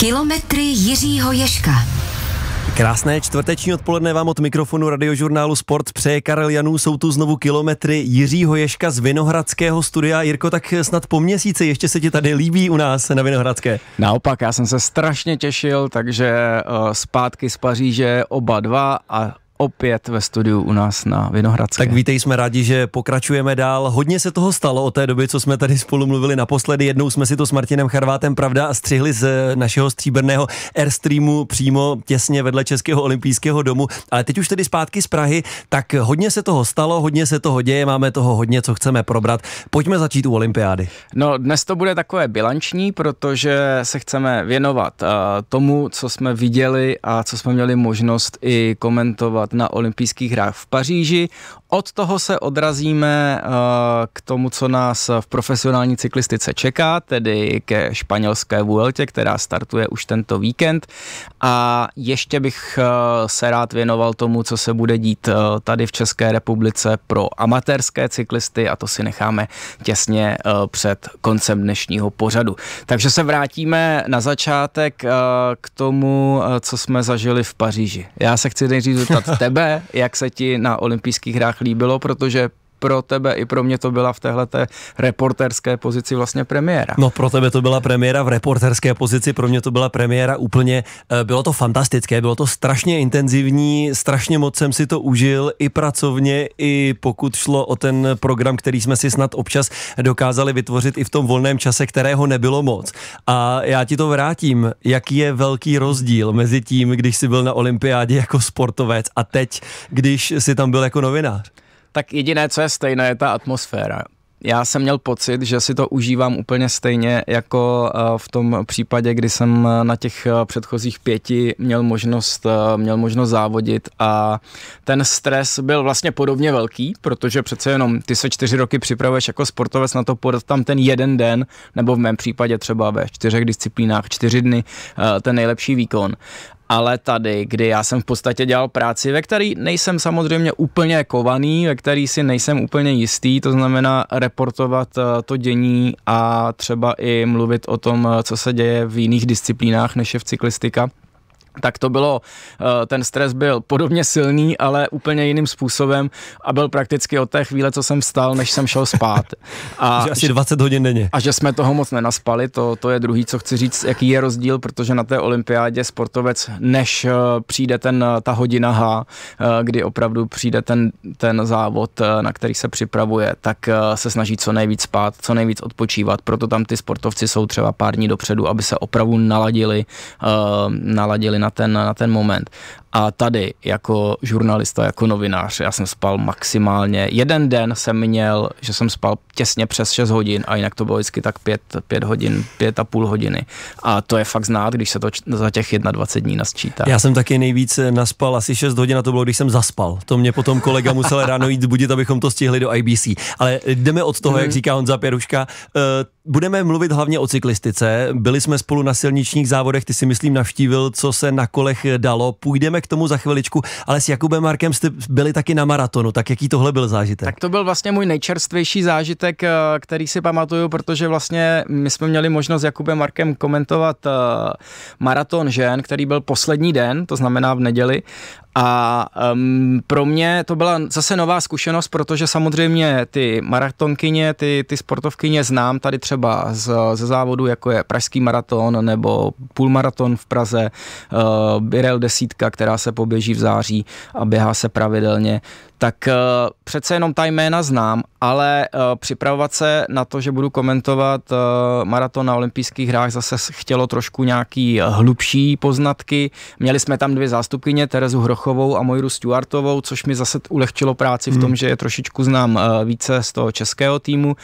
Kilometry Jiřího Ješka. Krásné čtvrteční odpoledne vám od mikrofonu radiožurnálu Sport přeje Karel Janů. Jsou tu znovu kilometry Jiřího Ješka z Vinohradského studia. Jirko, tak snad po měsíci ještě se ti tady líbí u nás na Vinohradské. Naopak, já jsem se strašně těšil, takže uh, zpátky z Paříže oba dva a opět ve studiu u nás na Vinohradské. Tak vítej, jsme rádi, že pokračujeme dál. Hodně se toho stalo od té doby, co jsme tady spolu mluvili naposledy. Jednou jsme si to s Martinem Charvátem, pravda, a střihli z našeho stříbrného Airstreamu přímo těsně vedle Českého olympijského domu. Ale teď už tedy zpátky z Prahy, tak hodně se toho stalo, hodně se toho děje, máme toho hodně, co chceme probrat. Pojďme začít u olympiády. No, dnes to bude takové bilanční, protože se chceme věnovat uh, tomu, co jsme viděli a co jsme měli možnost i komentovat na olympijských hrách v Paříži. Od toho se odrazíme eh, k tomu, co nás v profesionální cyklistice čeká, tedy ke španělské Vueltě, která startuje už tento víkend. A ještě bych eh, se rád věnoval tomu, co se bude dít eh, tady v České republice pro amatérské cyklisty a to si necháme těsně před koncem dnešního pořadu. Takže se vrátíme na začátek k tomu, co jsme zažili v Paříži. Já se chci nejdřív zeptat tebe, jak se ti na olympijských hrách líbilo, protože pro tebe i pro mě to byla v téhle reporterské pozici vlastně premiéra. No pro tebe to byla premiéra v reporterské pozici, pro mě to byla premiéra úplně, eh, bylo to fantastické, bylo to strašně intenzivní, strašně moc jsem si to užil i pracovně, i pokud šlo o ten program, který jsme si snad občas dokázali vytvořit i v tom volném čase, kterého nebylo moc. A já ti to vrátím, jaký je velký rozdíl mezi tím, když jsi byl na olympiádě jako sportovec a teď, když jsi tam byl jako novinář. Tak jediné, co je stejné, je ta atmosféra. Já jsem měl pocit, že si to užívám úplně stejně jako eh, v tom případě, kdy jsem na těch eh, předchozích pěti měl možnost, eh, měl možnost závodit a ten stres byl vlastně podobně velký, protože přece jenom ty se čtyři roky připravuješ jako sportovec na to podat tam ten jeden den, nebo v mém případě třeba ve čtyřech disciplínách čtyři dny ten nejlepší výkon ale tady, kdy já jsem v podstatě dělal práci, ve který nejsem samozřejmě úplně kovaný, ve který si nejsem úplně jistý, to znamená reportovat eh, to dění a třeba i mluvit o tom, eh, co se děje v jiných disciplínách, než je v cyklistika tak to bylo, eh, ten stres byl podobně silný, ale úplně jiným způsobem a byl prakticky od té chvíle, co jsem vstal, než jsem šel spát. A že asi 20 hodin denně. A že jsme toho moc nenaspali, to, to je druhý, co chci říct, jaký je rozdíl, protože na té olympiádě sportovec, než eh, přijde ten, eh, ta hodina H, kdy opravdu přijde ten, ten závod, na který se připravuje, tak se snaží co nejvíc spát, co nejvíc odpočívat, proto tam ty sportovci jsou třeba pár dní dopředu, aby se opravdu naladili, naladili na ten, na ten moment. A tady jako žurnalista, jako novinář, já jsem spal maximálně. Jeden den jsem měl, že jsem spal těsně přes 6 hodin a jinak to bylo vždycky tak 5, 5 hodin, 5 a půl hodiny. A to je fakt znát, když se to za těch 21 dní nasčítá. Já jsem taky nejvíc naspal asi 6 hodin a to bylo, když jsem zaspal. To mě potom kolega musel ráno jít budit, abychom to stihli do IBC. Ale jdeme od toho, hmm. jak říká Honza Pěruška. Uh, budeme mluvit hlavně o cyklistice. Byli jsme spolu na silničních závodech, ty si myslím navštívil, co se na kolech dalo. Půjdeme k tomu za chviličku, ale s Jakubem Markem jste byli taky na maratonu, tak jaký tohle byl zážitek? Tak to byl vlastně můj nejčerstvější zážitek, eh, který si pamatuju, protože vlastně my jsme měli možnost s Jakubem Markem komentovat eh, maraton žen, který byl poslední den, to znamená v neděli a um, pro mě to byla zase nová zkušenost, protože samozřejmě ty maratonkyně, ty, ty sportovkyně znám tady třeba z, ze závodu, jako je Pražský maraton nebo půlmaraton v Praze, uh, Birel desítka, která se poběží v září a běhá se pravidelně tak uh, přece jenom ta jména znám, ale uh, připravovat se na to, že budu komentovat uh, maraton na olympijských hrách, zase chtělo trošku nějaký hlubší poznatky. Měli jsme tam dvě zástupkyně, Terezu Hrochovou a Mojru Stuartovou, což mi zase ulehčilo práci v tom, hmm. že je trošičku znám uh, více z toho českého týmu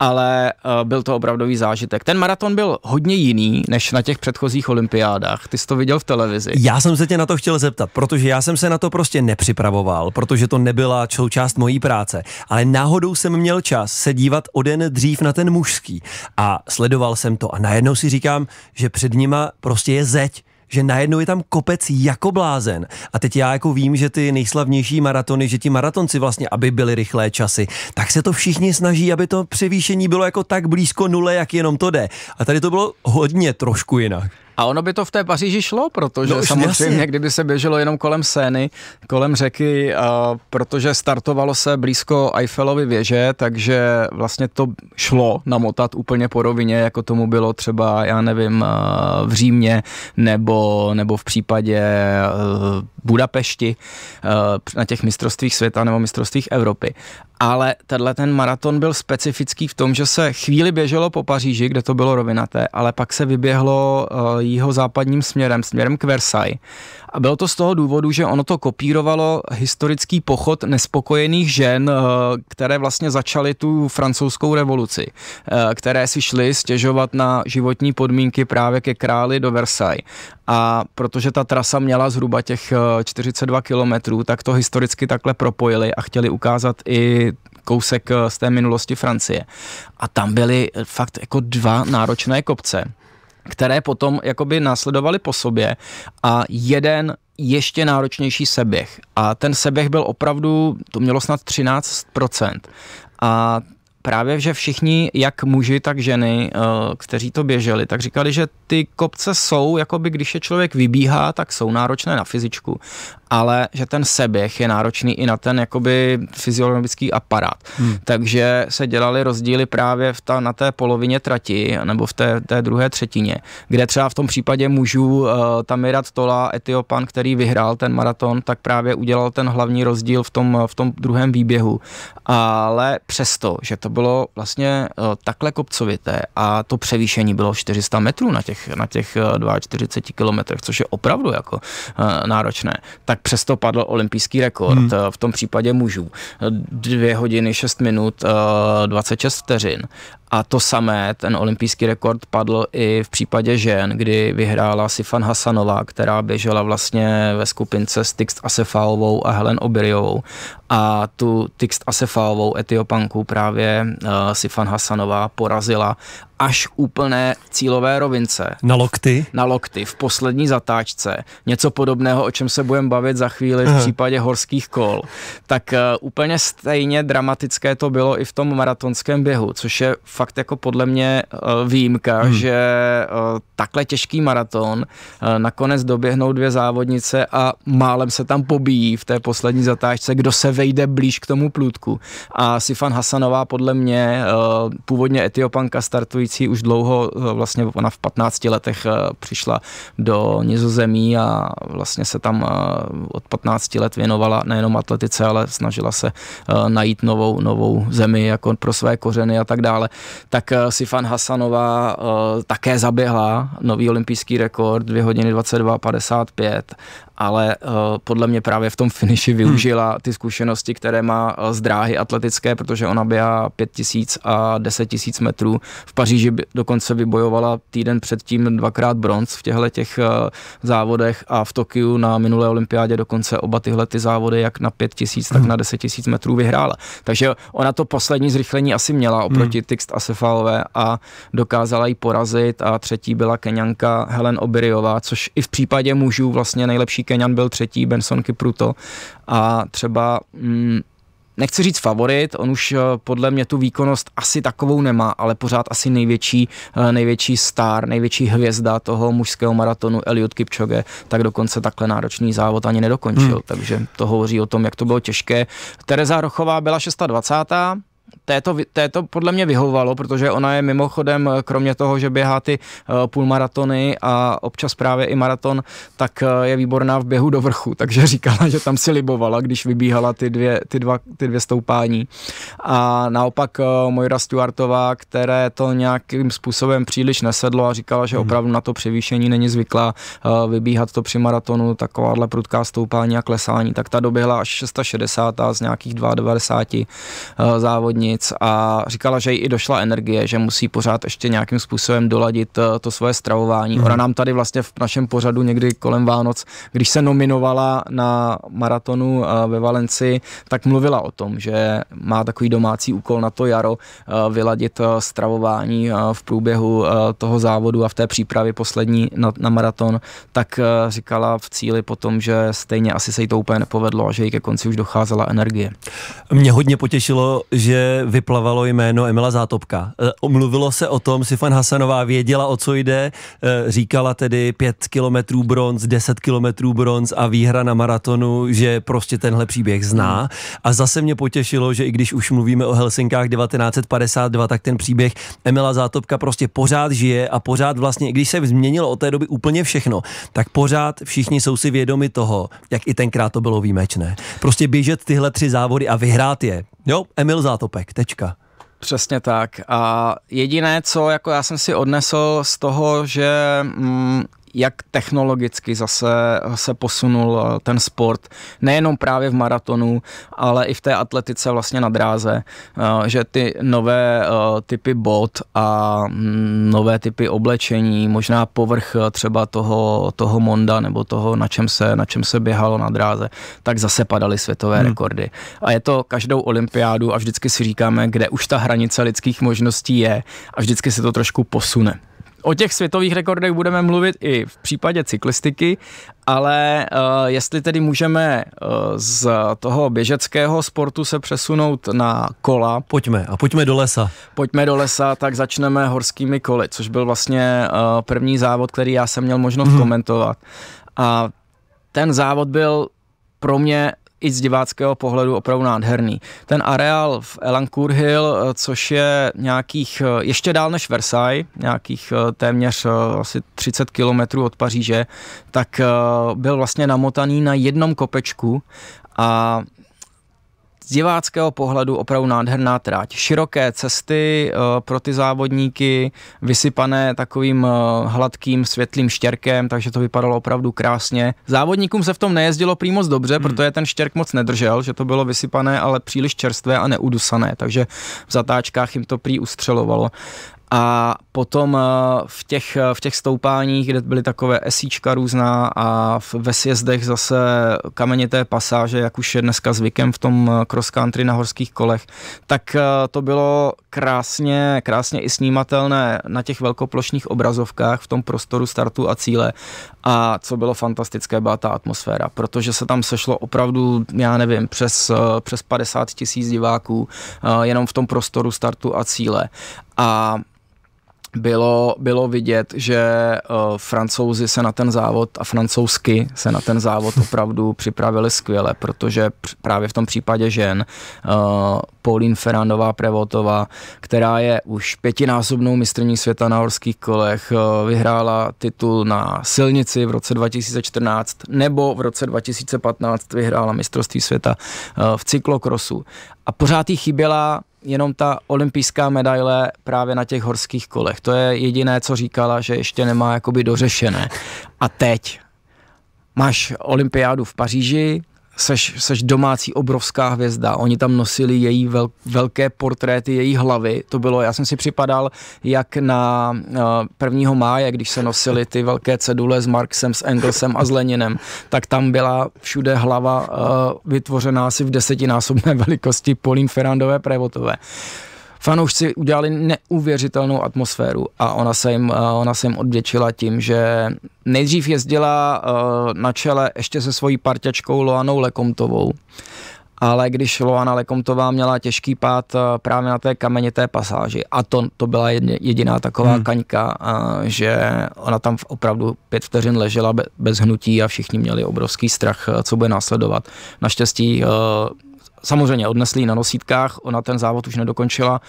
ale uh, byl to opravdový zážitek. Ten maraton byl hodně jiný než na těch předchozích olympiádách. Ty jsi to viděl v televizi. Já jsem se tě na to chtěl zeptat, protože já jsem se na to prostě nepřipravoval, protože to nebyla součást mojí práce. Ale náhodou jsem měl čas se dívat o den dřív na ten mužský a sledoval jsem to a najednou si říkám, že před nima prostě je zeď že najednou je tam kopec jako blázen. A teď já jako vím, že ty nejslavnější maratony, že ti maratonci vlastně, aby byly rychlé časy, tak se to všichni snaží, aby to převýšení bylo jako tak blízko nule, jak jenom to jde. A tady to bylo hodně trošku jinak. A ono by to v té Paříži šlo, protože No, samozřejmě, jasně. kdyby se běželo jenom kolem Sény, kolem řeky, a protože startovalo se blízko Eiffelovy věže, takže vlastně to šlo namotat úplně po rovině, jako tomu bylo třeba, já nevím, a, v Římě nebo, nebo v případě a, Budapešti a, na těch mistrovstvích světa nebo mistrovstvích Evropy. Ale tenhle ten maraton byl specifický v tom, že se chvíli běželo po Paříži, kde to bylo rovinaté, ale pak se vyběhlo uh, jeho západním směrem, směrem k Versailles. A bylo to z toho důvodu, že ono to kopírovalo historický pochod nespokojených žen, uh, které vlastně začaly tu francouzskou revoluci, uh, které si šly stěžovat na životní podmínky právě ke králi do Versailles. A protože ta trasa měla zhruba těch uh, 42 kilometrů, tak to historicky takhle propojili a chtěli ukázat i kousek eh, z té minulosti Francie. A tam byly eh, fakt jako dva náročné kopce, které potom jakoby následovaly po sobě a jeden ještě náročnější seběh. A ten seběh byl opravdu, to mělo snad 13%. A právě, že všichni, jak muži, tak ženy, eh, kteří to běželi, tak říkali, že ty kopce jsou, jakoby když je člověk vybíhá, tak jsou náročné na fyzičku, ale že ten seběh je náročný i na ten jakoby fyziologický aparát. Hmm. Takže se dělaly rozdíly právě v ta, na té polovině trati nebo v té, té druhé třetině, kde třeba v tom případě mužů uh, Tamirat Tola, Etiopan, který vyhrál ten maraton, tak právě udělal ten hlavní rozdíl v tom, v tom druhém výběhu. Ale přesto, že to bylo vlastně uh, takhle kopcovité a to převýšení bylo 400 metrů na těch, na těch uh, 42 kilometrech, což je opravdu jako uh, náročné, tak přesto padl olympijský rekord hmm. v tom případě mužů. Dvě hodiny, 6 minut, 26 vteřin. A to samé, ten olympijský rekord padl i v případě žen, kdy vyhrála Sifan Hasanová, která běžela vlastně ve skupince s Tixt Asefaovou a Helen Obiriovou. A tu Tixt Asefaovou etiopanku právě uh, Sifan Hasanová porazila až úplné cílové rovince. Na lokty? Na lokty, v poslední zatáčce. Něco podobného, o čem se budeme bavit za chvíli v případě horských kol. Tak uh, úplně stejně dramatické to bylo i v tom maratonském běhu, což je fakt jako podle mě uh, výjimka, hmm. že uh, takhle těžký maraton uh, nakonec doběhnou dvě závodnice a málem se tam pobíjí v té poslední zatáčce, kdo se vejde blíž k tomu plůtku. A Sifan Hasanová podle mě, původně etiopanka startující už dlouho, uh, vlastně ona v 15 letech přišla do Nizozemí a vlastně se tam od 15 let věnovala nejenom atletice, ale snažila se najít novou, novou zemi jako pro své kořeny a tak dále tak Sifan Hasanová uh, také zaběhla nový olympijský rekord 2 hodiny 22.55 ale uh, podle mě právě v tom finiši využila ty zkušenosti, které má uh, z dráhy atletické, protože ona běhá 5000 a 10 tisíc metrů. V Paříži by, dokonce vybojovala týden předtím dvakrát bronz v těchto těch uh, závodech a v Tokiu na minulé olympiádě dokonce oba tyhle ty závody, jak na 5000, tak na 10 tisíc metrů vyhrála. Takže ona to poslední zrychlení asi měla oproti hmm. Tixt Asefalové a dokázala ji porazit a třetí byla Keňanka Helen Obiriová, což i v případě mužů vlastně nejlepší Keňan byl třetí, Benson Kipruto a třeba mm, nechci říct favorit, on už podle mě tu výkonnost asi takovou nemá, ale pořád asi největší, největší star, největší hvězda toho mužského maratonu Eliud Kipchoge, tak dokonce takhle náročný závod ani nedokončil, hmm. takže to hovoří o tom, jak to bylo těžké. Tereza Rochová byla 26 této, této podle mě vyhovovalo, protože ona je mimochodem, kromě toho, že běhá ty uh, půlmaratony a občas právě i maraton, tak uh, je výborná v běhu do vrchu, takže říkala, že tam si libovala, když vybíhala ty dvě, ty dva, ty dvě stoupání. A naopak Mojra Stuartová, které to nějakým způsobem příliš nesedlo a říkala, že opravdu na to převýšení není zvyklá vybíhat to při maratonu, takováhle prudká stoupání a klesání, tak ta doběhla až 660 z nějakých 92 uh, závodní nic a říkala, že jí i došla energie, že musí pořád ještě nějakým způsobem doladit eh, to svoje stravování. Mm. Ona nám tady vlastně v našem pořadu někdy kolem Vánoc, když se nominovala na maratonu eh, ve Valenci, tak mluvila o tom, že má takový domácí úkol na to jaro eh, vyladit stravování v průběhu toho závodu a v té přípravě poslední na, na maraton, tak říkala v cíli potom, že stejně asi se jí to úplně nepovedlo a že jí ke konci už docházela energie. Mě hodně potěšilo, že vyplavalo jméno Emila Zátopka. Omluvilo se o tom, Sifan Hasanová věděla, o co jde, říkala tedy 5 kilometrů bronz, 10 kilometrů bronz a výhra na maratonu, že prostě tenhle příběh zná. A zase mě potěšilo, že i když už mluvíme o Helsinkách 1952, tak ten příběh Emila Zátopka prostě pořád žije a pořád vlastně, i když se změnilo od té doby úplně všechno, tak pořád všichni jsou si vědomi toho, jak i tenkrát to bylo výjimečné. Prostě běžet tyhle tři závody a vyhrát je. Jo, Emil Zátopek, tečka. Přesně tak. A jediné, co jako já jsem si odnesl z toho, že mm, jak technologicky zase se posunul eh, ten sport, nejenom právě v maratonu, ale i v té atletice vlastně na dráze, eh, že ty nové eh, typy bot a mm, nové typy oblečení, možná povrch třeba toho, toho Monda nebo toho, na čem, se, na čem se běhalo na dráze, tak zase padaly světové hmm. rekordy. A je to každou olympiádu a vždycky si říkáme, kde už ta hranice lidských možností je a vždycky se to trošku posune. O těch světových rekordech budeme mluvit i v případě cyklistiky, ale uh, jestli tedy můžeme uh, z toho běžeckého sportu se přesunout na kola. Pojďme a pojďme do lesa. Pojďme do lesa, tak začneme horskými koly, což byl vlastně uh, první závod, který já jsem měl možnost hmm. komentovat. A ten závod byl pro mě i z diváckého pohledu opravdu nádherný. Ten areál v Elancourt Hill, eh, což je nějakých, eh, ještě dál než Versailles, nějakých eh, téměř asi 30 kilometrů od Paříže, tak byl vlastně namotaný na jednom kopečku a z diváckého pohledu opravdu nádherná tráť. Široké cesty uh, pro ty závodníky, vysypané takovým uh, hladkým světlým štěrkem, takže to vypadalo opravdu krásně. Závodníkům se v tom nejezdilo prý moc dobře, hmm. protože ten štěrk moc nedržel, že to bylo vysypané, ale příliš čerstvé a neudusané, takže v zatáčkách jim to prý ustřelovalo. A potom eh, v těch, eh, v těch stoupáních, kde byly takové esíčka různá a ve sjezdech zase kamenité pasáže, jak už je dneska zvykem v tom eh, cross country na horských kolech, tak to bylo krásně, krásně i snímatelné na těch velkoplošných obrazovkách v tom prostoru startu a cíle. A co bylo fantastické, byla ta atmosféra, protože se tam sešlo opravdu, já nevím, přes, přes 50 tisíc diváků jenom v tom prostoru startu a cíle. A bylo, bylo vidět, že uh, francouzi se na ten závod a francouzsky se na ten závod opravdu připravili skvěle, protože pr- právě v tom případě žen uh, Pauline Ferrandová Prevotová, která je už pětinásobnou mistrní světa na horských kolech, uh, vyhrála titul na silnici v roce 2014 nebo v roce 2015 vyhrála mistrovství světa uh, v cyklokrosu. A pořád jí chyběla jenom ta olympijská medaile právě na těch horských kolech. To je jediné, co říkala, že ještě nemá jakoby dořešené. A teď máš olympiádu v Paříži, seš, seš domácí obrovská hvězda. Oni tam nosili její vel, velké portréty, její hlavy. To bylo, já jsem si připadal, jak na uh, 1. máje, když se nosily ty velké cedule s Marxem, s Engelsem a s Leninem, tak tam byla všude hlava uh, vytvořená asi v desetinásobné velikosti Polín Ferrandové Prevotové fanoušci udělali neuvěřitelnou atmosféru a ona se jim, ona se jim odvětšila tím, že nejdřív jezdila na čele ještě se svojí parťačkou Loanou Lekomtovou ale když Loana Lekomtová měla těžký pád právě na té kamenité pasáži a to, to byla jediná taková hmm. kaňka, že ona tam opravdu pět vteřin ležela bez hnutí a všichni měli obrovský strach, co bude následovat. Naštěstí samozřejmě odnesli na nosítkách, ona ten závod už nedokončila,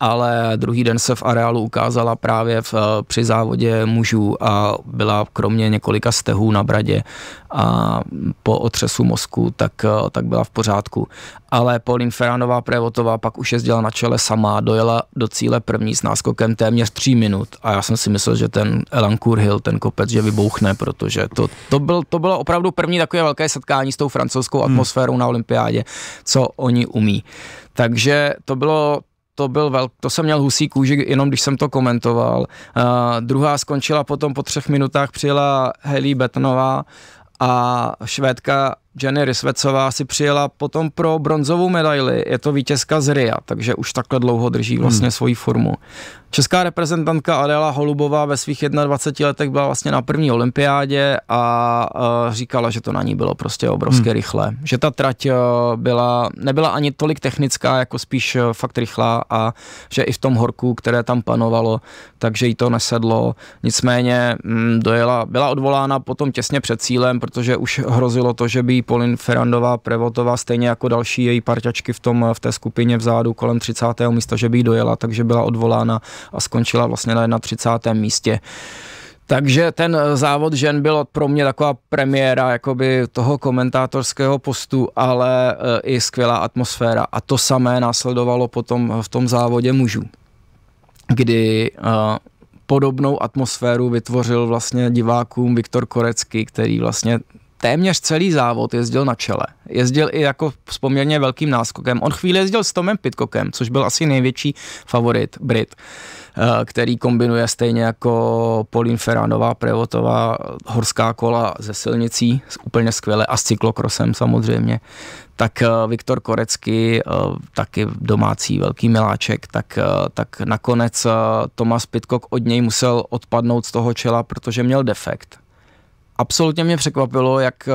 ale druhý den se v areálu ukázala právě v, při závodě mužů a byla kromě několika stehů na bradě a po otřesu mozku, tak, tak byla v pořádku. Ale Pauline Ferranová Prevotová pak už jezdila na čele sama, dojela do cíle první s náskokem téměř tří minut a já jsem si myslel, že ten Elancourt Hill, ten kopec, že vybouchne, protože to, to, byl, to bylo opravdu první takové velké setkání s tou francouzskou hmm. atmosférou hmm. na olympiádě, co oni umí. Takže to bylo, to byl vel, to jsem měl husí kůži, jenom když jsem to komentoval. Uh, druhá skončila potom po třech minutách, přijela Haley Betonová a švédka Jenny Rysvecová si přijela potom pro bronzovou medaili. Je to vítězka z RIA, takže už takhle dlouho drží vlastně hmm. svoji formu. Česká reprezentantka Adela Holubová ve svých 21 letech byla vlastně na první olympiádě a uh, říkala, že to na ní bylo prostě obrovské hmm. rychle. Že ta trať uh, byla, nebyla ani tolik technická, jako spíš uh, fakt rychlá a že i v tom horku, které tam panovalo, takže jí to nesedlo. Nicméně mm, dojela, byla odvolána potom těsně před cílem, protože už hrozilo to, že by Polin Ferrandová Prevotová, stejně jako další její parťačky v, tom, v té skupině vzadu kolem 30. místa, že by jí dojela, takže byla odvolána a skončila vlastně na 31. místě. Takže ten závod žen byl pro mě taková premiéra jakoby toho komentátorského postu, ale e, i skvělá atmosféra. A to samé následovalo potom v tom závodě mužů, kdy e, podobnou atmosféru vytvořil vlastně divákům Viktor Korecký, který vlastně téměř celý závod jezdil na čele. Jezdil i jako s poměrně velkým náskokem. On chvíli jezdil s Tomem Pitcockem, což byl asi největší favorit Brit, eh, který kombinuje stejně jako Polín Ferranová, Prevotová, horská kola ze silnicí, úplně skvěle, a s cyklokrosem samozřejmě. Tak eh, Viktor Korecký, eh, taky domácí velký miláček, tak, tak nakonec Tomas Pitcock od něj musel odpadnout z toho čela, protože měl defekt absolutně mě překvapilo, jak eh,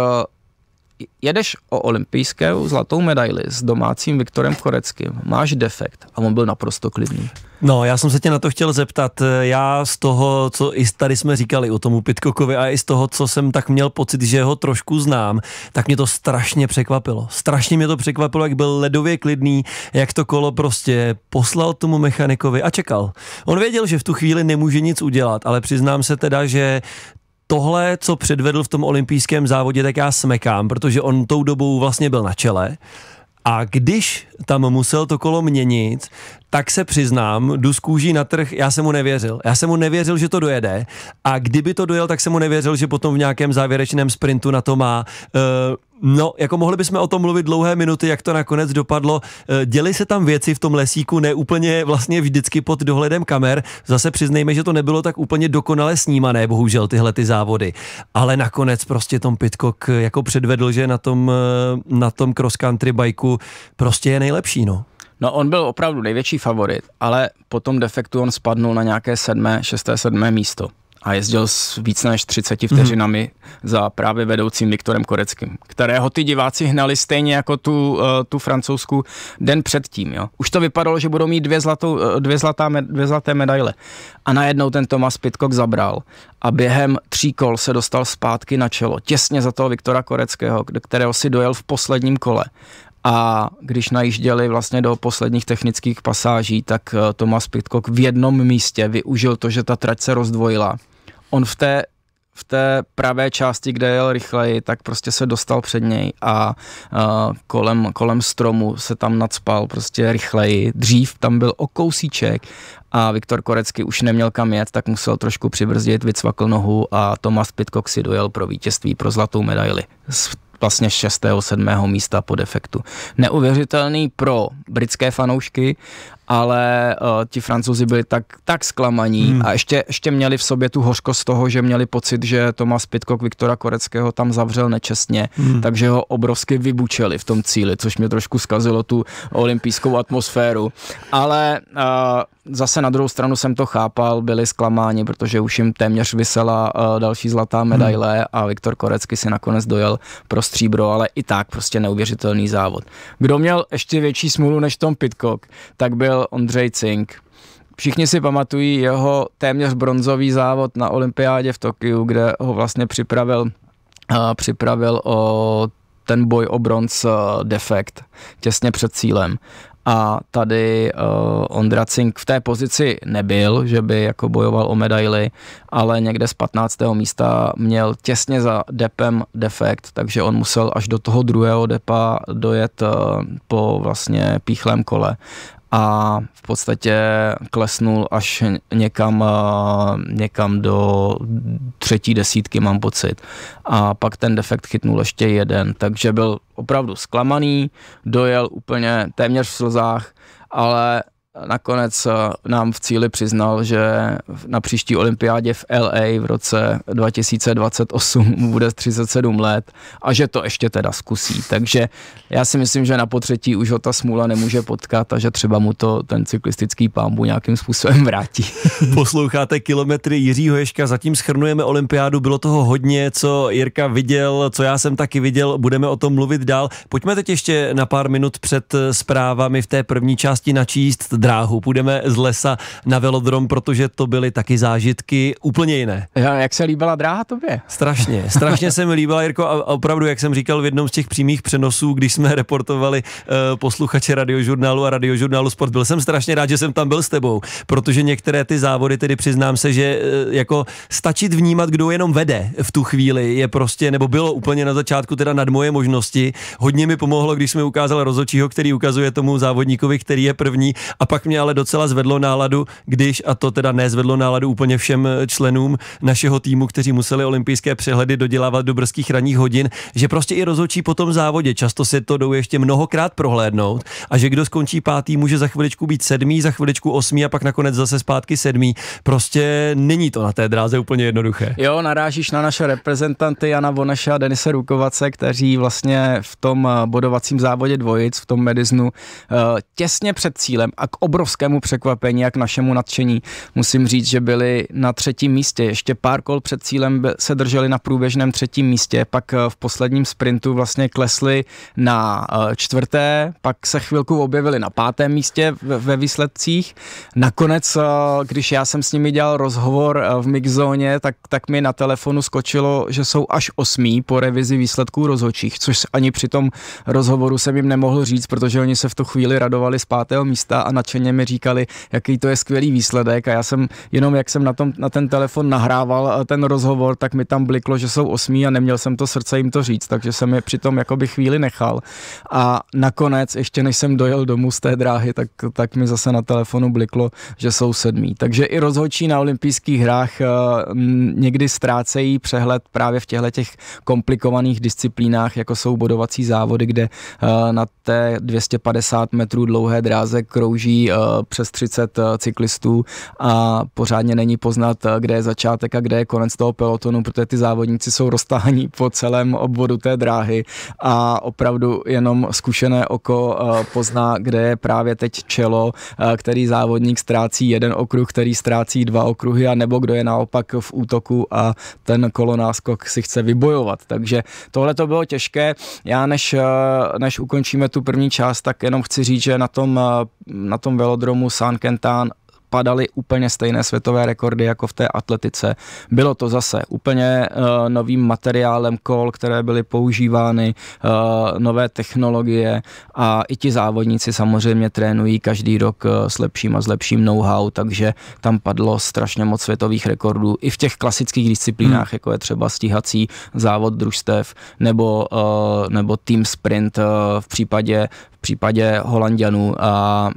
jedeš o olympijskou zlatou medaili s domácím Viktorem Koreckým, máš defekt a on byl naprosto klidný. No, já jsem se tě na to chtěl zeptat. Já z toho, co i tady jsme říkali o tomu Pitkokovi a i z toho, co jsem tak měl pocit, že ho trošku znám, tak mě to strašně překvapilo. Strašně mě to překvapilo, jak byl ledově klidný, jak to kolo prostě poslal tomu mechanikovi a čekal. On věděl, že v tu chvíli nemůže nic udělat, ale přiznám se teda, že tohle, co předvedl v tom olympijském závodě, tak já smekám, protože on tou dobou vlastně byl na čele. A když tam musel to kolo měnit, tak se přiznám, jdu z kůží na trh, já jsem mu nevěřil. Já jsem mu nevěřil, že to dojede a kdyby to dojel, tak jsem mu nevěřil, že potom v nějakém závěrečném sprintu na to má. Uh, no, jako mohli bychom o tom mluvit dlouhé minuty, jak to nakonec dopadlo. Uh, děli se tam věci v tom lesíku, ne úplně vlastně vždycky pod dohledem kamer. Zase přiznejme, že to nebylo tak úplně dokonale snímané, bohužel tyhle ty závody. Ale nakonec prostě Tom Pitcock jako předvedl, že na tom, na tom cross country bajku prostě je nejlepší, no. No on byl opravdu největší favorit, ale po tom defektu on spadnul na nějaké sedmé, šesté, sedmé místo a jezdil s víc než 30 vteřinami mm. za právě vedoucím Viktorem Koreckým, kterého ty diváci hnali stejně jako tu, uh, tu francouzskou den předtím. Jo. Už to vypadalo, že budou mít dvě, zlatou, uh, dvě, zlatá, dvě zlaté medaile. A najednou ten Thomas Pitcock zabral a během tří kol se dostal zpátky na čelo, těsně za toho Viktora Koreckého, kterého si dojel v posledním kole a když najížděli vlastně do posledních technických pasáží, tak eh, Thomas Pitcock v jednom místě využil to, že ta trať se rozdvojila. On v té v té pravé části, kde jel rychleji, tak prostě se dostal před něj a uh, kolem, kolem stromu se tam nadspal prostě rychleji. Dřív tam byl o kousíček a Viktor Korecky už neměl kam jet, tak musel trošku přibrzdit, vycvakl nohu a Thomas Pitcock si dojel pro vítězství, pro zlatou medaili vlastně 6. 7. místa po defektu. Neuvěřitelný pro britské fanoušky, ale uh, ti francouzi byli tak, tak zklamaní hmm. a ještě, ještě měli v sobě tu hořkost toho, že měli pocit, že Tomas Pitcock Viktora Koreckého tam zavřel nečestně, hmm. takže ho obrovsky vybučeli v tom cíli, což mě trošku zkazilo tu olympijskou atmosféru. Ale uh, zase na druhou stranu jsem to chápal, byli zklamáni, protože už jim téměř vysela uh, další zlatá medaile hmm. a Viktor Korecký si nakonec dojel pro stříbro, ale i tak prostě neuvěřitelný závod. Kdo měl ještě větší smůlu než Tom Pitcock, tak byl Ondřej Cink. Všichni si pamatují jeho téměř bronzový závod na olympiádě v Tokiu, kde ho vlastně připravil, uh, připravil o ten boj o bronz uh, defekt těsně před cílem a tady uh, Ondra Cink v té pozici nebyl, že by jako bojoval o medaily, ale někde z 15. místa měl těsně za depem defekt, takže on musel až do toho druhého depa dojet uh, po vlastně píchlém kole a v podstatě klesnul až někam, někam do třetí desítky, mám pocit. A pak ten defekt chytnul ještě jeden, takže byl opravdu zklamaný, dojel úplně téměř v slzách, ale nakonec nám v cíli přiznal, že na příští olympiádě v LA v roce 2028 bude 37 let a že to ještě teda zkusí. Takže já si myslím, že na potřetí už ho ta smůla nemůže potkat a že třeba mu to ten cyklistický pámbu nějakým způsobem vrátí. Posloucháte kilometry Jiřího Ješka, zatím schrnujeme olympiádu, bylo toho hodně, co Jirka viděl, co já jsem taky viděl, budeme o tom mluvit dál. Pojďme teď ještě na pár minut před zprávami v té první části načíst dráhu. Půjdeme z lesa na velodrom, protože to byly taky zážitky úplně jiné. Já, jak se líbila dráha tobě? Strašně, strašně se mi líbila, Jirko, a opravdu, jak jsem říkal v jednom z těch přímých přenosů, když jsme reportovali uh, posluchače radiožurnálu a radiožurnálu Sport, byl jsem strašně rád, že jsem tam byl s tebou, protože některé ty závody, tedy přiznám se, že uh, jako stačit vnímat, kdo jenom vede v tu chvíli, je prostě, nebo bylo úplně na začátku teda nad moje možnosti. Hodně mi pomohlo, když jsme ukázal rozočího, který ukazuje tomu závodníkovi, který je první, a pak mě ale docela zvedlo náladu, když, a to teda nezvedlo náladu úplně všem členům našeho týmu, kteří museli olympijské přehledy dodělávat do brzkých ranních hodin, že prostě i rozočí po tom závodě, často se to jdou ještě mnohokrát prohlédnout a že kdo skončí pátý, může za chviličku být sedmý, za chviličku osmý a pak nakonec zase zpátky sedmý. Prostě není to na té dráze úplně jednoduché. Jo, narážíš na naše reprezentanty Jana Voneša a Denise Rukovace, kteří vlastně v tom eh, bodovacím závodě dvojic, v tom mediznu, eh, těsně před cílem a k obrovskému překvapení a k našemu nadšení musím říct, že byli na třetím místě. Ještě pár kol před cílem se drželi na průběžném třetím místě, pak eh, v posledním sprintu vlastně klesli na čtvrté, pak se chvilku objevili na pátém místě ve výsledcích. Nakonec, když já jsem s nimi dělal rozhovor v mixzóně, tak, tak mi na telefonu skočilo, že jsou až osmí po revizi výsledků rozhodčích, což ani při tom rozhovoru jsem jim nemohl říct, protože oni se v tu chvíli radovali z pátého místa a nadšeně mi říkali, jaký to je skvělý výsledek a já jsem jenom, jak jsem na, tom, na ten telefon nahrával ten rozhovor, tak mi tam bliklo, že jsou osmí a neměl jsem to srdce jim to říct, takže jsem je přitom jakoby chvíli nechal a nakonec, ještě než jsem dojel domů z té dráhy, tak, tak mi zase na telefonu bliklo, že jsou sedmí. Takže i rozhodčí na olympijských hrách někdy ztrácejí přehled právě v těchto těch komplikovaných disciplínách, jako jsou bodovací závody, kde uh, na té 250 metrů dlouhé dráze krouží uh, přes 30 uh, cyklistů a pořádně není poznat, kde je začátek a kde je konec toho pelotonu, protože ty závodníci jsou roztáhaní po celém obvodu té dráhy a opravdu jenom zkušené oko pozná, kde je právě teď čelo, který závodník ztrácí jeden okruh, který ztrácí dva okruhy a nebo kdo je naopak v útoku a ten kolonáskok si chce vybojovat. Takže tohle to bylo těžké. Já než, eh, než ukončíme tu první část, tak jenom chci říct, že na tom, eh, na tom velodromu San Quentin padaly úplně stejné světové rekordy jako v té atletice. Bylo to zase úplně uh, novým materiálem kol, které byly používány, uh, nové technologie a i ti závodníci samozřejmě trénují každý rok uh, s lepším a s lepším know-how, takže tam padlo strašně moc světových rekordů i v těch klasických disciplínách, hmm. jako je třeba stíhací závod družstev nebo, uh, nebo team sprint uh, v případě v případě Holandianů a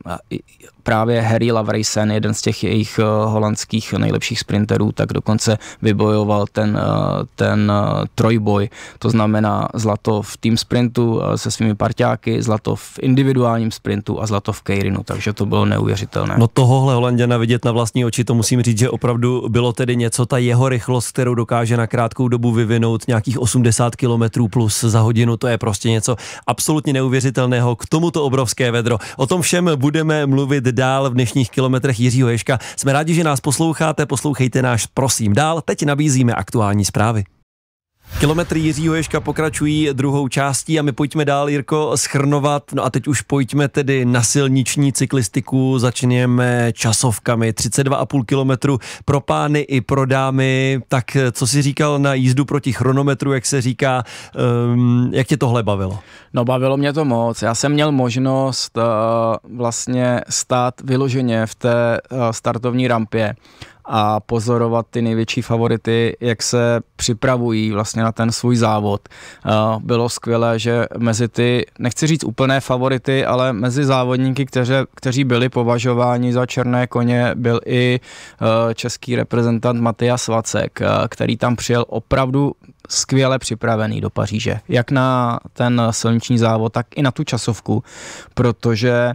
právě Harry Lavreysen, jeden z těch jejich eh, holandských nejlepších sprinterů, tak dokonce vybojoval ten, eh, ten eh, trojboj, to znamená zlato v tým sprintu se svými parťáky, zlato v individuálním sprintu a zlato v Keirinu, takže to bylo neuvěřitelné. No tohohle Holanděna vidět na vlastní oči, to musím říct, že opravdu bylo tedy něco, ta jeho rychlost, kterou dokáže na krátkou dobu vyvinout nějakých 80 km plus za hodinu, to je prostě něco absolutně neuvěřitelného. K tomuto obrovské vedro. O tom všem budeme mluvit dál v dnešních kilometrech Jiřího Ješka. Jsme rádi, že nás posloucháte, poslouchejte náš prosím dál. Teď nabízíme aktuální zprávy. Kilometry Jiřího Ješka pokračují druhou částí a my pojďme dál, Jirko, schrnovat. No a teď už pojďme tedy na silniční cyklistiku. Začněme časovkami. 32,5 kilometru pro pány i pro dámy. Tak co si říkal na jízdu proti chronometru, jak se říká, um, jak tě tohle bavilo? No bavilo mě to moc. Já jsem měl možnost uh, vlastně stát vyloženě v té uh, startovní rampě a pozorovat ty největší favority, jak se připravují vlastně na ten svůj závod. Bylo skvělé, že mezi ty, nechci říct úplné favority, ale mezi závodníky, kteři, kteří byli považováni za černé koně, byl i e, český reprezentant Matias Vacek, e, který tam přijel opravdu skvěle připravený do Paříže. Jak na ten silniční závod, tak i na tu časovku, protože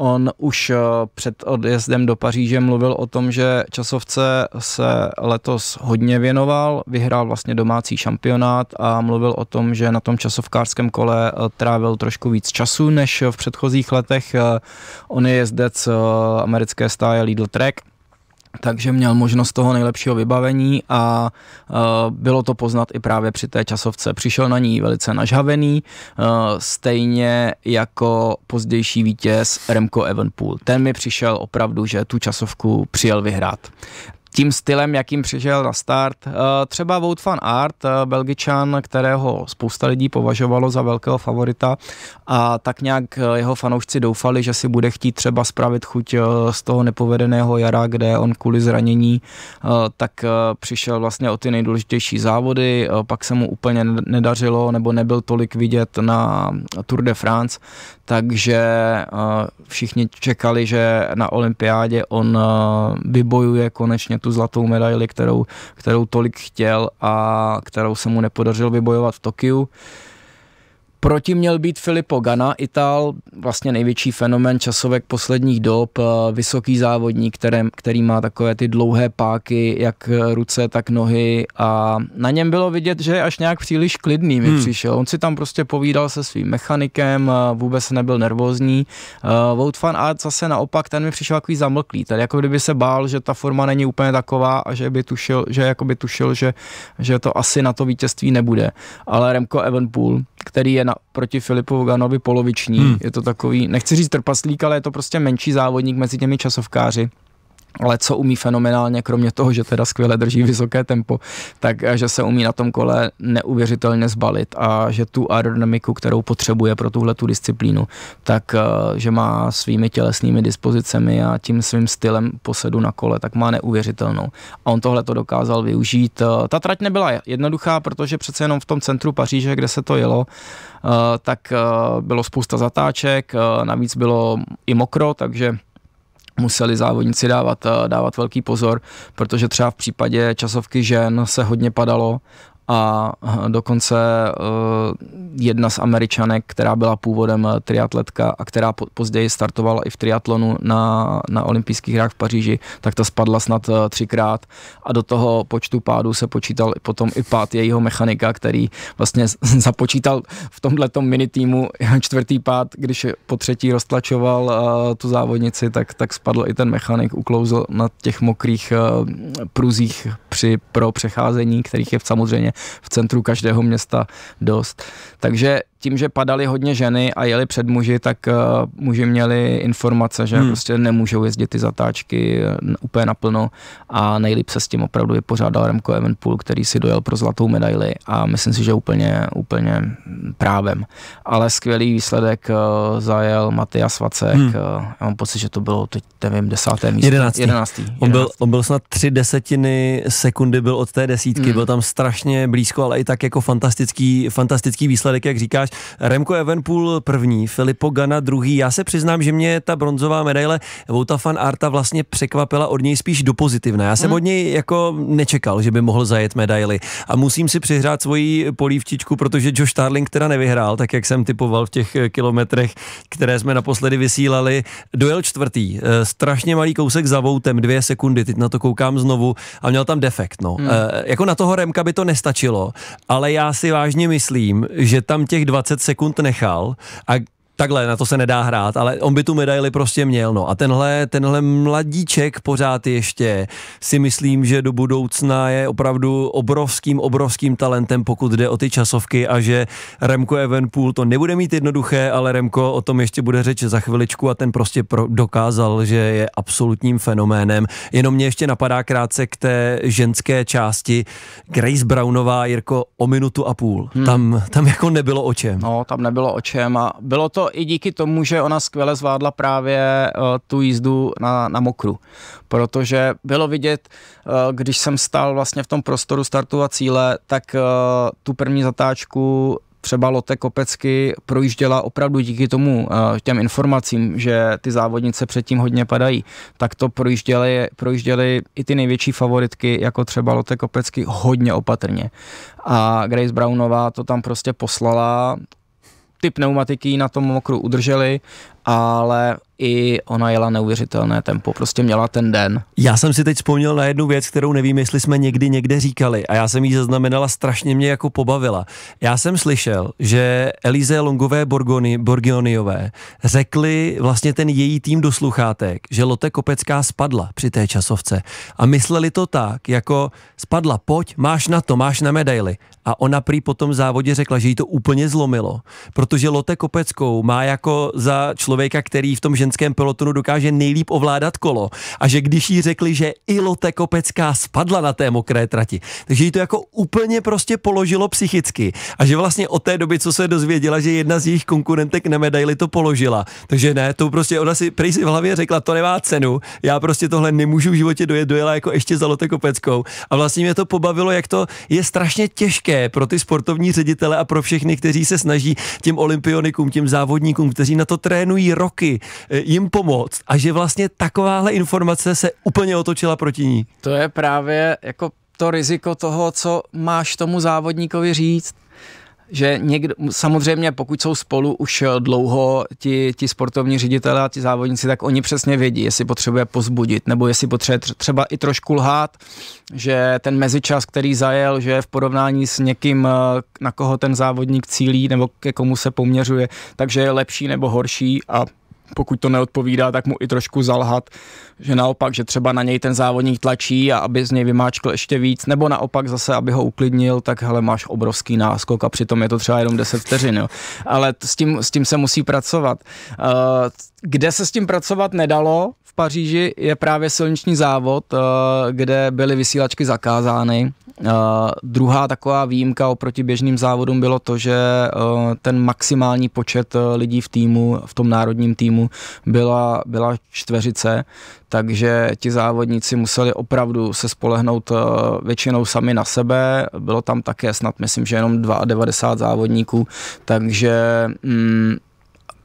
On už před odjezdem do Paříže mluvil o tom, že časovce se letos hodně věnoval, vyhrál vlastně domácí šampionát a mluvil o tom, že na tom časovkářském kole trávil trošku víc času než v předchozích letech. On je jezdec americké stáje Lidl Trek, takže měl možnost toho nejlepšího vybavení a uh, bylo to poznat i právě při té časovce. Přišel na ní velice nažhavený, uh, stejně jako pozdější vítěz Remco Evenpool. Ten mi přišel opravdu, že tu časovku přijel vyhrát tím stylem, jakým přišel na start. Eh, třeba Wout van Art, eh, belgičan, kterého spousta lidí považovalo za velkého favorita a tak nějak eh, jeho fanoušci doufali, že si bude chtít třeba spravit chuť z toho nepovedeného jara, kde on kvůli zranění tak přišel vlastně o ty nejdůležitější závody, pak se mu úplně nedařilo nebo nebyl tolik vidět na Tour de France, takže všichni čekali, že na olympiádě on vybojuje konečně tu zlatou medaili, kterou, kterou tolik chtěl a kterou se mu nepodařilo vybojovat v Tokiu. Proti měl být Filippo Gana, Ital, vlastně největší fenomén časovek posledních dob, eh, vysoký závodník, který, který má takové ty dlouhé páky, jak ruce, tak nohy a na něm bylo vidět, že je až nějak příliš klidný mi hmm. přišel. On si tam prostě povídal se svým mechanikem, vůbec nebyl nervózní. Uh, Wout van Aert zase naopak, ten mi přišel takový zamlklý, tedy jako kdyby se bál, že ta forma není úplně taková a že by tušil, že jako by tušil, že, že to asi na to vítězství nebude. Ale Remco Evenpool, který je na, proti Filipu Ganovi poloviční. Hmm. Je to takový, nechci říct trpaslík, ale je to prostě menší závodník mezi těmi časovkáři ale co umí fenomenálně, kromě toho, že teda skvěle drží vysoké tempo, tak eh, že se umí na tom kole neuvěřitelně zbalit a že tu aerodynamiku, kterou potřebuje pro tuhle tu disciplínu, tak eh, že má svými tělesnými dispozicemi a tím svým stylem posedu na kole, tak má neuvěřitelnou. A on tohle to dokázal využít. Eh, ta trať nebyla jednoduchá, protože přece jenom v tom centru Paříže, kde se to jelo, tak bylo spousta zatáček, navíc bylo i mokro, takže museli závodníci dávat, eh, dávat velký pozor, protože třeba v případě časovky žen se hodně padalo a dokonce uh, jedna z američanek, která byla původem eh, triatletka a která po, později startovala i v triatlonu na, na olympijských hrách v Paříži, tak ta spadla snad třikrát. A do toho počtu pádů se počítal potom i pád jejího mechanika, který vlastně započítal v tomhle mini týmu čtvrtý pád, když po třetí roztlačoval tu závodnici, tak, tak spadl i ten mechanik, uklouzl na těch mokrých pruzích při pro přecházení, kterých je samozřejmě v centru každého města dost. Takže tím, že padaly hodně ženy a jeli před muži, tak uh, muži měli informace, že hmm. prostě nemůžou jezdit ty zatáčky uh, úplně naplno a nejlíp se s tím opravdu vypořádal Remco Evenpool, který si dojel pro zlatou medaili a myslím si, že úplně, úplně právem. Ale skvělý výsledek uh, zajel Matias Vacek. Hmm. Uh, já mám pocit, že to bylo teď, nevím, desáté místo. Jedenáctý. Jedenáctý. On, byl, on byl snad tři desetiny sekundy byl od té desítky, hmm. byl tam strašně blízko, ale i tak jako fantastický, fantastický výsledek, jak říkáš říkáš. Remco Evenpool první, Filippo Gana druhý. Já se přiznám, že mě ta bronzová medaile Vouta fan Arta vlastně překvapila od něj spíš do pozitivna. Já jsem hmm. od něj jako nečekal, že by mohl zajet medaily. A musím si přihrát svoji polívčičku, protože Josh Starling teda nevyhrál, tak jak jsem typoval v těch kilometrech, které jsme naposledy vysílali. Dojel čtvrtý, eh, strašně malý kousek za Voutem, dvě sekundy, teď na to koukám znovu a měl tam defekt. No. Hmm. E, jako na toho Remka by to nestačilo, ale já si vážně myslím, že tam těch 20 sekund nechal a takhle, na to se nedá hrát, ale on by tu medaili prostě měl, no. A tenhle, tenhle mladíček pořád ještě si myslím, že do budoucna je opravdu obrovským, obrovským talentem, pokud jde o ty časovky a že Remko Evenpool to nebude mít jednoduché, ale Remko o tom ještě bude řeč za chviličku a ten prostě pro, dokázal, že je absolutním fenoménem. Jenom mě ještě napadá krátce k té ženské části. Grace Brownová, Jirko, o minutu a půl. Hmm. Tam, tam jako nebylo o čem. No, tam nebylo o čem a bylo to i díky tomu, že ona skvěle zvládla právě uh, tu jízdu na, na mokru, protože bylo vidět, uh, když jsem stál vlastně v tom prostoru startu a cíle, tak uh, tu první zatáčku třeba Lotte Kopecky projížděla opravdu díky tomu těm informacím, že ty závodnice předtím hodně padají, tak to projížděly, projížděly i ty největší favoritky, jako třeba Lotte Kopecky, hodně opatrně. A Grace Brownová to tam prostě poslala, ty pneumatiky na tom mokru udrželi, ale i ona jela neuvěřitelné tempo, prostě měla ten den. Já jsem si teď vzpomněl na jednu věc, kterou nevím, jestli jsme někdy někde říkali a já jsem ji zaznamenala, strašně mě jako pobavila. Já jsem slyšel, že Elize Longové Borgoni, Borgioniové řekli vlastně ten její tým do sluchátek, že Lotte Kopecká spadla při té časovce a mysleli to tak, jako spadla, pojď, máš na to, máš na medaily. A ona prý po tom závodě řekla, že jí to úplně zlomilo, protože Lotte Kopeckou má jako za člověka, který v tom ženském pelotonu dokáže nejlíp ovládat kolo. A že když jí řekli, že i Lotte Kopecká spadla na té mokré trati, takže jí to jako úplně prostě položilo psychicky. A že vlastně od té doby, co se dozvěděla, že jedna z jejich konkurentek na medaili to položila, takže ne, to prostě ona si prý si v hlavě řekla, to nemá cenu, já prostě tohle nemůžu v životě dojet, dojela jako ještě za Lotte Kopeckou. A vlastně mě to pobavilo, jak to je strašně těžké pro ty sportovní ředitele a pro všechny, kteří se snaží těm olympionikům, těm závodníkům, kteří na to trénují roky, jim pomoct a že vlastně takováhle informace se úplně otočila proti ní. To je právě jako to riziko toho, co máš tomu závodníkovi říct že někdo, samozřejmě pokud jsou spolu už dlouho ti, ti sportovní ředitelé a ti závodníci, tak oni přesně vědí, jestli potřebuje pozbudit, nebo jestli potřebuje třeba i trošku lhát, že ten mezičas, který zajel, že v porovnání s někým, eh, na koho ten závodník cílí, nebo ke komu se poměřuje, takže je lepší nebo horší a pokud to neodpovídá, tak mu i trošku zalhat, že naopak, že třeba na něj ten závodník tlačí a aby z něj vymáčkl ještě víc, nebo naopak zase, aby ho uklidnil, tak hele, máš obrovský náskok a přitom je to třeba jenom 10 vteřin, jo. Ale s tím, s tím se musí pracovat. Uh, kde se s tím pracovat nedalo Paříži je právě silniční závod, uh, kde byly vysílačky zakázány. Uh, druhá taková výjimka oproti běžným závodům bylo to, že uh, ten maximální počet lidí v týmu, v tom národním týmu byla, byla čtveřice, takže ti závodníci museli opravdu se spolehnout většinou sami na sebe. Bylo tam také snad, myslím, že jenom 92 závodníků, takže mm,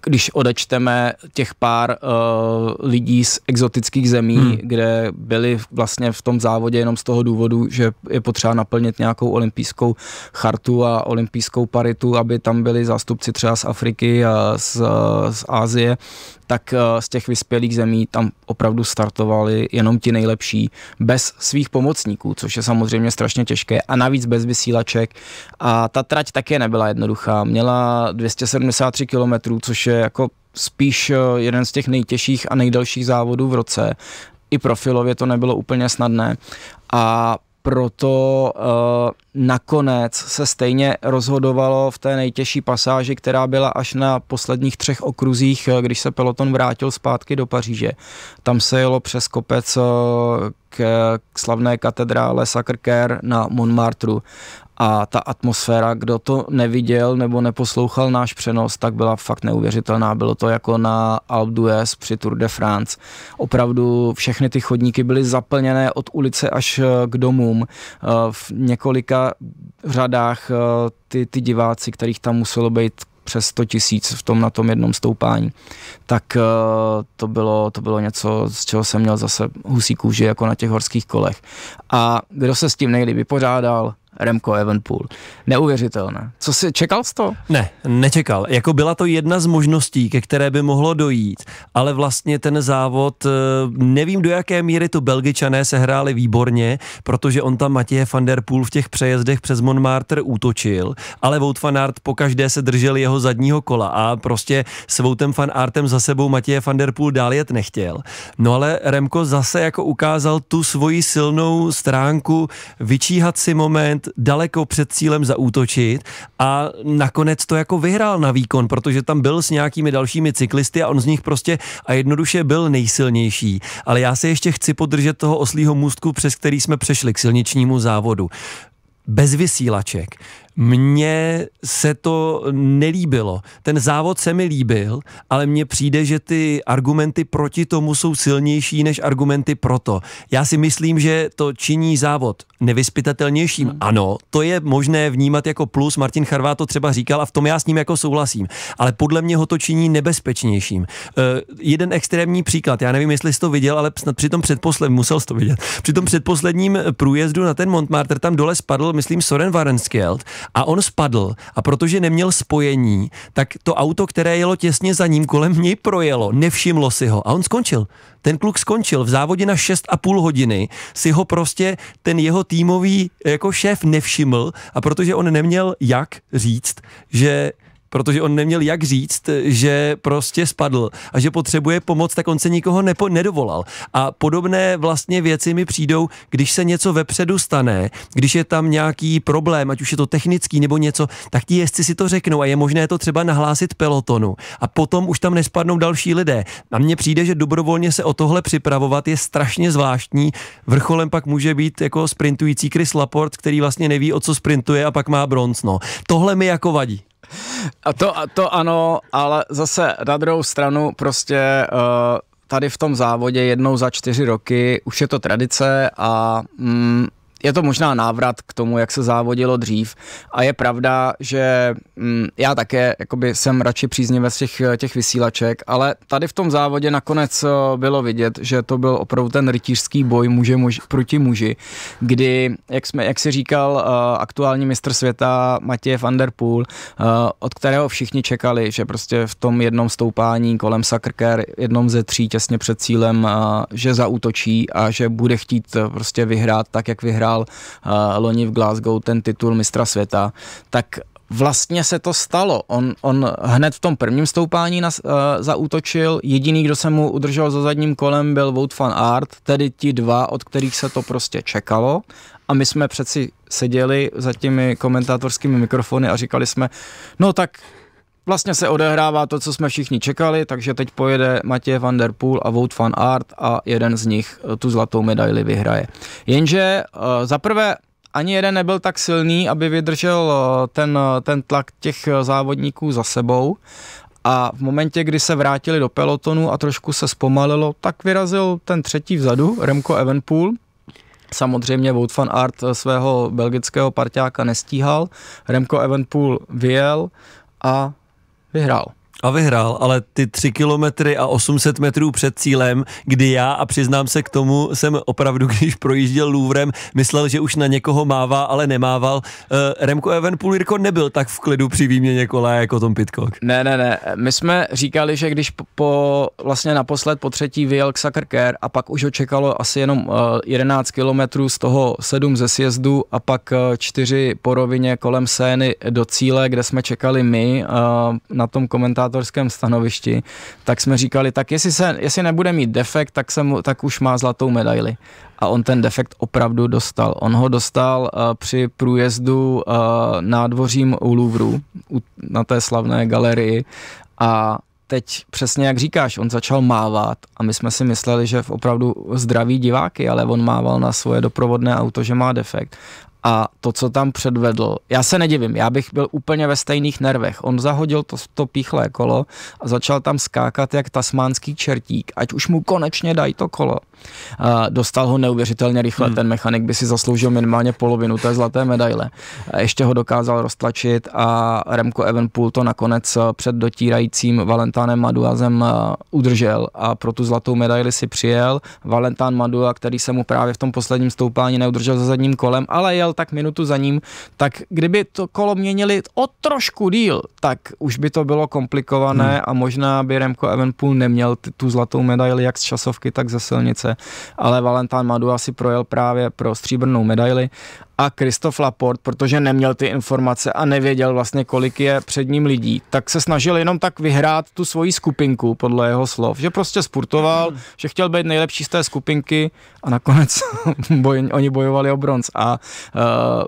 když odečteme těch pár uh, lidí z exotických zemí, hmm. kde byli vlastně v tom závodě jenom z toho důvodu, že je potřeba naplnit nějakou olympijskou chartu a olympijskou paritu, aby tam byli zástupci třeba z Afriky a z, z Ázie, tak uh, z těch vyspělých zemí tam opravdu startovali jenom ti nejlepší bez svých pomocníků, což je samozřejmě strašně těžké a navíc bez vysílaček a ta trať také nebyla jednoduchá. Měla 273 km, což je jako spíš eh, jeden z těch nejtěžších a nejdelších závodů v roce. I profilově to nebylo úplně snadné. A proto uh, nakonec se stejně rozhodovalo v té nejtěžší pasáži, která byla až na posledních třech okruzích, eh, když se peloton vrátil zpátky do Paříže. Tam se jelo přes kopec uh, k, k slavné katedrále Sacré-Cœur na Montmartre a ta atmosféra, kdo to neviděl nebo neposlouchal náš přenos, tak byla fakt neuvěřitelná. Bylo to jako na Alpe d'Huez při Tour de France. Opravdu všechny ty chodníky byly zaplněné od ulice až eh, k domům. Eh, v několika řadách eh, ty, ty diváci, kterých tam muselo být přes 100 tisíc v tom na tom jednom stoupání, tak to bylo, to bylo něco, z čeho jsem měl zase husí kůži jako na těch horských kolech. A kdo se s tím nejlíp vypořádal, Remco Evenpool. Neuvěřitelné. Co jsi, čekal jsi to? Ne, nečekal. Jako byla to jedna z možností, ke které by mohlo dojít, ale vlastně ten závod, eh, nevím do jaké míry to Belgičané se hráli výborně, protože on tam Matěje van der Poel v těch přejezdech přes Montmartre útočil, ale Wout van Aert pokaždé se držel jeho zadního kola a prostě s Woutem van Aertem za sebou Matěje van der Poel dál jet nechtěl. No ale Remko zase jako ukázal tu svoji silnou stránku, vyčíhat si moment, daleko před cílem zaútočit a nakonec to jako vyhrál na výkon, protože tam byl s nějakými dalšími cyklisty a on z nich prostě a jednoduše byl nejsilnější. Ale já se ještě chci podržet toho oslího můstku, přes který jsme přešli k silničnímu závodu bez vysílaček. Mně se to nelíbilo. Ten závod se mi líbil, ale mně přijde, že ty argumenty proti tomu jsou silnější než argumenty proto. Já si myslím, že to činí závod nevyspytatelnějším. Hmm. Ano, to je možné vnímat jako plus. Martin Charvá to třeba říkal a v tom já s ním jako souhlasím. Ale podle mě ho to činí nebezpečnějším. Uh, jeden extrémní příklad, já nevím, jestli jsi to viděl, ale snad při tom předposledním, musel jsi to vidět, při tom předposledním průjezdu na ten Montmartre tam dole spadl, myslím, Soren Varenskjeld a on spadl. A protože neměl spojení, tak to auto, které jelo těsně za ním, kolem něj projelo, nevšimlo si ho. A on skončil. Ten kluk skončil. V závodě na 6,5 hodiny, si ho prostě ten jeho týmový jako šéf nevšiml. A protože on neměl jak říct, že protože on neměl jak říct, že prostě spadl a že potřebuje pomoc, tak on se nikoho nepo, nedovolal. A podobné vlastně věci mi přijdou, když se něco vepředu stane, když je tam nějaký problém, ať už je to technický nebo něco, tak ti jezdci si to řeknou a je možné to třeba nahlásit pelotonu. A potom už tam nespadnou další lidé. A mně přijde, že dobrovolně se o tohle připravovat je strašně zvláštní. Vrcholem pak může být jako sprintující Chris Laport, který vlastně neví, o co sprintuje a pak má bronz. No. Tohle mi jako vadí. A to, to ano, ale zase na druhou stranu prostě uh, tady v tom závodě jednou za čtyři roky už je to tradice a mm, je to možná návrat k tomu, jak se závodilo dřív. A je pravda, že mm, já také jakoby jsem radši příznivec těch, těch vysílaček, ale tady v tom závodě nakonec eh, bylo vidět, že to byl opravdu ten rytířský boj muže muž, proti muži, kdy, jak, jsme, jak si říkal, uh, aktuální mistr světa Matěj van der Poel, uh, od kterého všichni čekali, že prostě v tom jednom stoupání kolem Sakrker, jednom ze tří těsně před cílem, že zautočí a že bude chtít prostě vyhrát tak, jak vyhrál vyhrál uh, loni v Glasgow ten titul mistra světa, tak vlastně se to stalo. On, on hned v tom prvním stoupání nas, uh, zaútočil, jediný, kdo se mu udržel za zadním kolem, byl Wout van Aert, tedy ti dva, od kterých se to prostě čekalo. A my jsme přeci seděli za těmi komentátorskými mikrofony a říkali jsme, no tak vlastně se odehrává to, co jsme všichni čekali, takže teď pojede Matěj van der Poel a Wout van Aert a jeden z nich eh, tu zlatou medaili vyhraje. Jenže uh, za prvé ani jeden nebyl tak silný, aby vydržel uh, ten, ten tlak těch závodníků za sebou. A v momentě, kdy se vrátili do pelotonu a trošku se zpomalilo, tak vyrazil ten třetí vzadu, Remco Evenpool, Samozřejmě Wout van Aert svého belgického parťáka nestíhal, Remco Evenpool vyjel a vyhrál a vyhrál, ale ty tři kilometry a 800 metrů před cílem, kdy já, a přiznám se k tomu, jsem opravdu, když projížděl Louvrem, myslel, že už na někoho mává, ale nemával. Uh, Remko Evenpool Jirko nebyl tak v klidu při výměně kola jako Tom Pitcock. Ne, ne, ne. My jsme říkali, že když po, vlastně naposled po třetí vyjel k Sakrker a pak už ho čekalo asi jenom uh, 11 kilometrů, z toho 7 ze sjezdu a pak uh, 4 po rovině kolem Sény do cíle, kde jsme čekali my uh, na tom komentátoru komentátorském stanovišti, tak jsme říkali, tak jestli, se, jestli nebude mít defekt, tak, se mu, tak už má zlatou medaili. A on ten defekt opravdu dostal. On ho dostal uh, při průjezdu uh, nádvořím u Louvru, u, na té slavné galerii a teď přesně jak říkáš, on začal mávat a my jsme si mysleli, že v opravdu zdraví diváky, ale on mával na svoje doprovodné auto, že má defekt a to, co tam předvedl, já se nedivím, já bych byl úplně ve stejných nervech. On zahodil to, to píchlé kolo a začal tam skákat jak tasmánský čertík, ať už mu konečně dají to kolo. A dostal ho neuvěřitelně rychle, hmm. ten mechanik by si zasloužil minimálně polovinu té zlaté medaile. A ještě ho dokázal roztlačit a Remco Evenpool to nakonec před dotírajícím Valentánem Maduazem udržel a pro tu zlatou medaili si přijel. Valentán Madua, který se mu právě v tom posledním stoupání neudržel za zadním kolem, ale jel tak minutu za ním, tak kdyby to kolo měnili o trošku díl, tak už by to bylo komplikované hmm. a možná by Remco Evenpool neměl tu zlatou medaili jak z časovky, tak ze silnice, ale Valentán Madu asi projel právě pro stříbrnou medaili a Kristof Laport, protože neměl ty informace a nevěděl vlastně, kolik je před ním lidí, tak se snažil jenom tak vyhrát tu svoji skupinku, podle jeho slov, že prostě sportoval, mm. že chtěl být nejlepší z té skupinky a nakonec boj, oni bojovali o bronz a uh,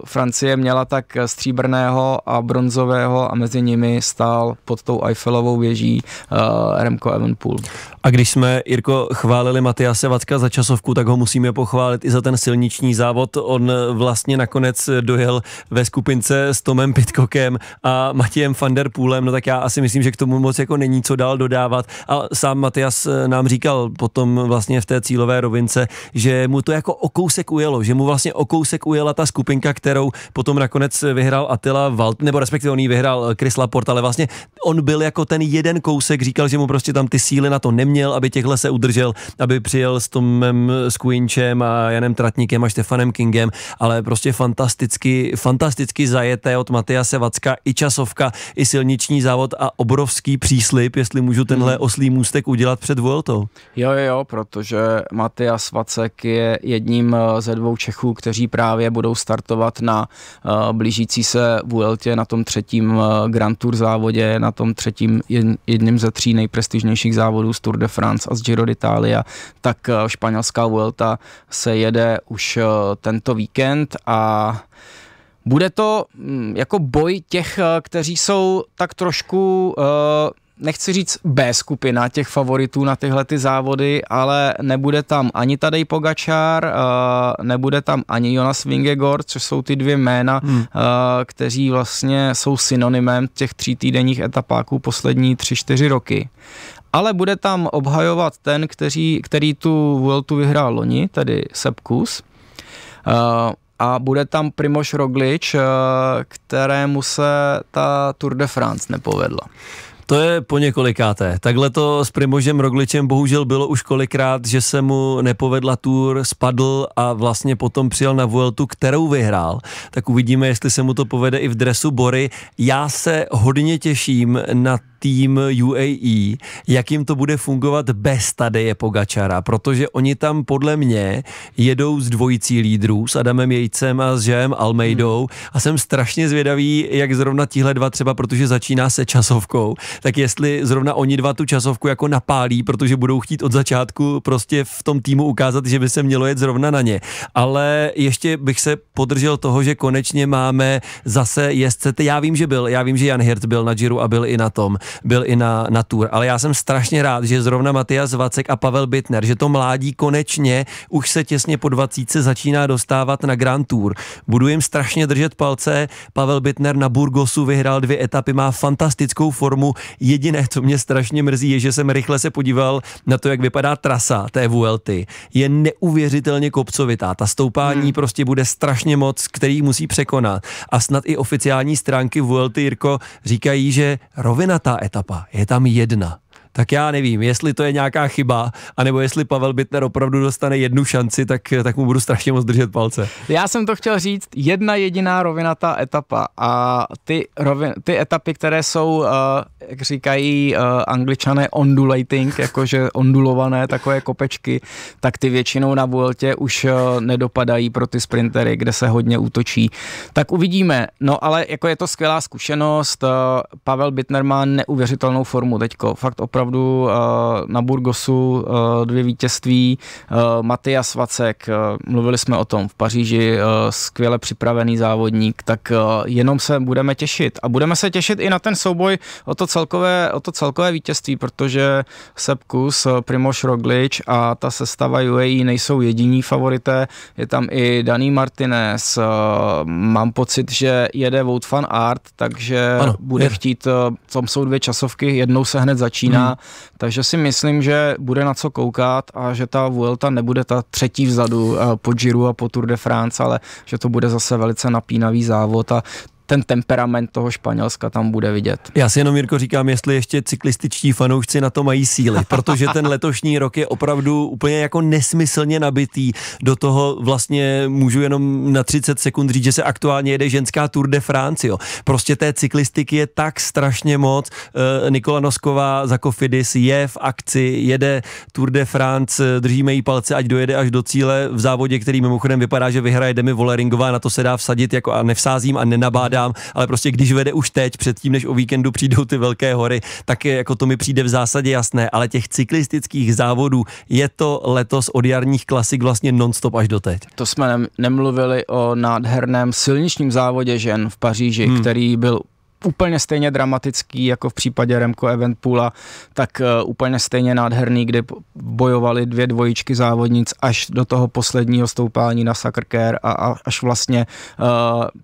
Francie měla tak stříbrného a bronzového a mezi nimi stál pod tou Eiffelovou věží uh, Remco Evenpool. A když jsme, Jirko, chválili Matiase Vacka za časovku, tak ho musíme pochválit i za ten silniční závod. On vlastně nakonec dojel ve skupince s Tomem Pitcockem a Matějem van der Poolem, no tak já asi myslím, že k tomu moc jako není co dál dodávat. A sám Matias nám říkal potom vlastně v té cílové rovince, že mu to jako o kousek ujelo, že mu vlastně o kousek ujela ta skupinka, kterou potom nakonec vyhrál Attila Walt, nebo respektive on ji vyhrál Chris Laporte, ale vlastně on byl jako ten jeden kousek, říkal, že mu prostě tam ty síly na to neměl, aby těchhle se udržel, aby přijel s Tomem Squinčem a Janem Tratníkem a Stefanem Kingem, ale prostě prostě fantasticky, fantasticky zajeté od Matyase Vacka, i časovka, i silniční závod a obrovský příslip, jestli můžu tenhle hmm. oslý můstek udělat před Vueltou. Jo, jo, jo, protože Matyas Vacek je jedním eh, ze dvou Čechů, kteří právě budou startovat na uh, blížící se Vueltě, na tom třetím uh, Grand Tour závodě, na tom třetím jedním ze tří nejprestižnějších závodů z Tour de France a z Giro d'Italia, tak uh, španělská Vuelta se jede už uh, tento víkend a bude to mm, jako boj těch, kteří jsou tak trošku uh, nechci říct B skupina těch favoritů na tyhle ty závody, ale nebude tam ani Tadej Pogačár, nebude tam ani Jonas Vingegaard, což jsou ty dvě jména, hmm. kteří vlastně jsou synonymem těch tří týdenních etapáků poslední tři, čtyři roky. Ale bude tam obhajovat ten, který, který tu Vueltu vyhrál loni, tedy Sepp Kuss. A bude tam Primoš Roglič, kterému se ta Tour de France nepovedla. To je po několikáté. Takhle to s Primožem Rogličem bohužel bylo už kolikrát, že se mu nepovedla tour, spadl a vlastně potom přijel na Vueltu, kterou vyhrál. Tak uvidíme, jestli se mu to povede i v dresu Bory. Já se hodně těším na tým UAE, jak jim to bude fungovat bez Tadeje Pogačara, protože oni tam podle mě jedou s dvojicí lídrů, s Adamem Jejcem a s Žem Almeidou hmm. a jsem strašně zvědavý, jak zrovna tihle dva třeba, protože začíná se časovkou, tak jestli zrovna oni dva tu časovku jako napálí, protože budou chtít od začátku prostě v tom týmu ukázat, že by se mělo jet zrovna na ně. Ale ještě bych se podržel toho, že konečně máme zase jezdce. Já vím, že byl, já vím, že Jan Hirt byl na Giro a byl i na tom byl i na, na tour. Ale já jsem strašně rád, že zrovna Matias Vacek a Pavel Bitner, že to mládí konečně už se těsně po 20 začíná dostávat na Grand Tour. Budu jim strašně držet palce. Pavel Bitner na Burgosu vyhrál dvě etapy, má fantastickou formu. Jediné, co mě strašně mrzí, je, že jsem rychle se podíval na to, jak vypadá trasa té Vuelty. Je neuvěřitelně kopcovitá. Ta stoupání hmm. prostě bude strašně moc, který musí překonat. A snad i oficiální stránky Vuelty, Jirko, říkají, že rovinatá etapa, je tam jedna tak já nevím, jestli to je nějaká chyba, anebo jestli Pavel Bitner opravdu dostane jednu šanci, tak, tak mu budu strašně moc držet palce. Já jsem to chtěl říct, jedna jediná rovinatá etapa a ty, rovin, ty etapy, které jsou, uh, jak říkají uh, angličané, ondulating, jakože ondulované takové kopečky, tak ty většinou na Vueltě už uh, nedopadají pro ty sprintery, kde se hodně útočí. Tak uvidíme. No ale jako je to skvělá zkušenost, uh, Pavel Bitner má neuvěřitelnou formu teďko, fakt opravdu opravdu uh, na Burgosu uh, dvě vítězství. Uh, Matias Vacek, mluvili jsme o tom v Paříži, skvěle připravený závodník, tak jenom se budeme těšit. A budeme se těšit i na ten souboj o to celkové, o to celkové vítězství, protože Sepp Kus, Primoš Roglič a ta sestava UAE nejsou jediní favorité. Je tam i Daný Martinez, mám pocit, že jede Wout van Art, takže ano, bude je. chtít, tam jsou dvě časovky, jednou se hned začíná, takže si myslím, že bude na co koukat a že ta Vuelta nebude ta třetí vzadu eh, po Giro a po Tour de France, ale že to bude zase velice napínavý závod a ten temperament toho Španělska tam bude vidět. Já si jenom, Jirko, říkám, jestli ještě cyklističtí fanoušci na to mají síly, protože ten letošní rok je opravdu úplně jako nesmyslně nabitý. Do toho vlastně můžu jenom na 30 sekund říct, že se aktuálně jede ženská Tour de France. Jo. Prostě té cyklistiky je tak strašně moc. E, Nikola Nosková za Kofidis je v akci, jede Tour de France, držíme jí palce, ať dojede až do cíle v závodě, který mimochodem vypadá, že vyhraje Demi Voleringová, na to se dá vsadit jako a nevsázím a nenabádám dám, ale prostě když vede už teď, předtím, než o víkendu přijdou ty velké hory, tak je, jako to mi přijde v zásadě jasné, ale těch cyklistických závodů je to letos od jarních klasik vlastně nonstop až do teď. To jsme nemluvili o nádherném silničním závodě žen v Paříži, hmm. který byl úplně stejně dramatický jako v případě Remco Eventpoola, tak uh, úplně stejně nádherný, kdy bojovali dvě dvojičky závodnic až do toho posledního stoupání na Sakrker a, a až vlastně uh,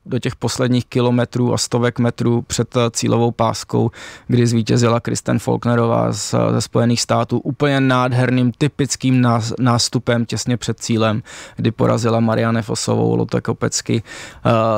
do těch posledních kilometrů a stovek metrů před uh, cílovou páskou, kdy zvítězila Kristen Faulknerová z, ze Spojených států úplně nádherným typickým nástupem těsně před cílem, kdy porazila Marianne Fosovou, Lotte Kopecky.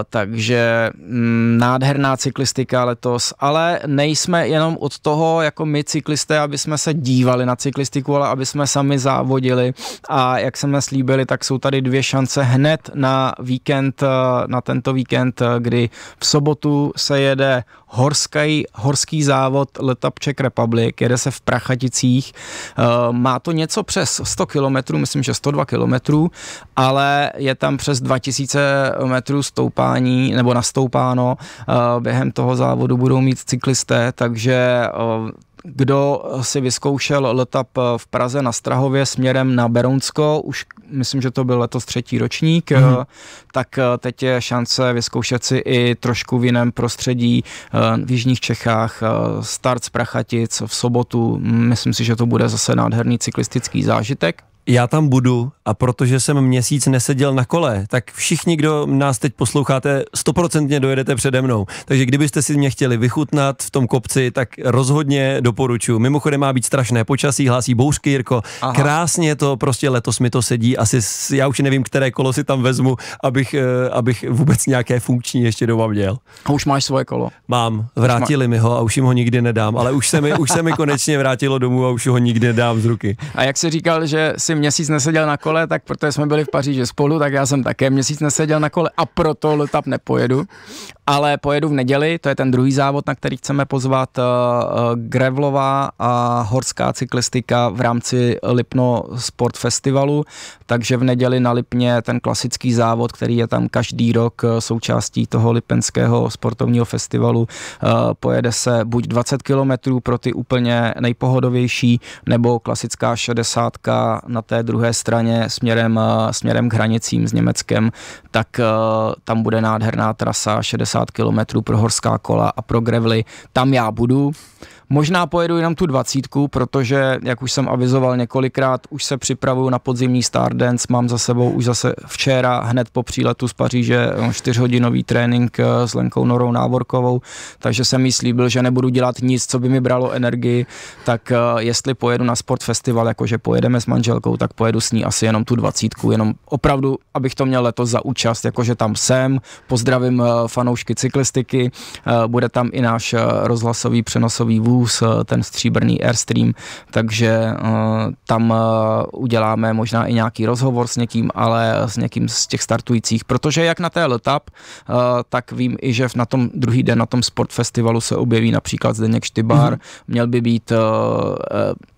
Takže mm, nádherná cyklistika cyklistika letos, ale nejsme jenom od toho, jako my cyklisté, aby jsme se dívali na cyklistiku, ale aby jsme sami závodili. A jak jsme slíbili, tak jsou tady dvě šance hned na víkend, na tento víkend, kdy v sobotu se jede horský, horský závod Letap Czech Republic, jede se v Prachaticích, eh, má to něco přes 100 kilometrů, myslím, že 102 kilometrů, ale je tam přes 2000 metrů stoupání, nebo nastoupáno, eh, během toho závodu budou mít cyklisté, takže eh, kdo si vyzkoušel letap v Praze na Strahově směrem na Berounsko, už myslím, že to byl letos třetí ročník, mm-hmm. tak eh, teď je šance vyzkoušet si i trošku v jiném prostředí eh, v Jižních Čechách, start z Prachatic v sobotu, myslím si, že to bude zase nádherný cyklistický zážitek. Já tam budu a protože jsem měsíc neseděl na kole, tak všichni, kdo nás teď posloucháte, stoprocentně dojedete přede mnou. Takže kdybyste si mě chtěli vychutnat v tom kopci, tak rozhodně doporučuji. Mimochodem má být strašné počasí, hlásí bouřky, Jirko. Aha. Krásně to prostě letos mi to sedí. Asi já už nevím, které kolo si tam vezmu, abych, eh, abych vůbec nějaké funkční ještě doma měl. A už máš svoje kolo? Mám. Vrátili mi ho a už jim ho nikdy nedám, ale už se mi, už se mi konečně vrátilo domů a už ho nikdy nedám z ruky. A jak jsi říkal, že si měsíc neseděl na kole, tak protože jsme byli v Paříži spolu, tak já jsem také měsíc neseděl na kole a proto letap nepojedu. Ale pojedu v neděli, to je ten druhý závod, na který chceme pozvat uh, Grevlová a horská cyklistika v rámci Lipno Sport Festivalu, takže v neděli na Lipně ten klasický závod, který je tam každý rok eh, součástí toho Lipenského sportovního festivalu, pojede se buď 20 km pro ty úplně nejpohodovější, nebo klasická 60 na té druhé straně směrem, směrem k hranicím s Německem, tak tam bude nádherná trasa 60 km pro horská kola a pro grevly. Tam já budu. Možná pojedu jenom tu dvacítku, protože, jak už jsem avizoval několikrát, už se připravuju na podzimní Stardance, mám za sebou už zase včera, hned po příletu z Paříže, eh, čtyřhodinový trénink eh, s Lenkou Norou Návorkovou, takže jsem jí slíbil, že nebudu dělat nic, co by mi bralo energii, tak eh, jestli pojedu na sport festival, jakože pojedeme s manželkou, tak pojedu s ní asi jenom tu dvacítku, jenom opravdu, abych to měl letos za účast, jakože tam jsem, pozdravím fanoušky cyklistiky, bude tam i náš rozhlasový přenosový vůz, Eh, ten stříbrný Airstream, takže eh, tam eh, uděláme možná i nějaký rozhovor s někým, ale s někým z těch startujících, protože jak na té letap, tak vím i, že na tom druhý den na tom sport festivalu se objeví například Zdeněk Štybar, mm-hmm. měl by být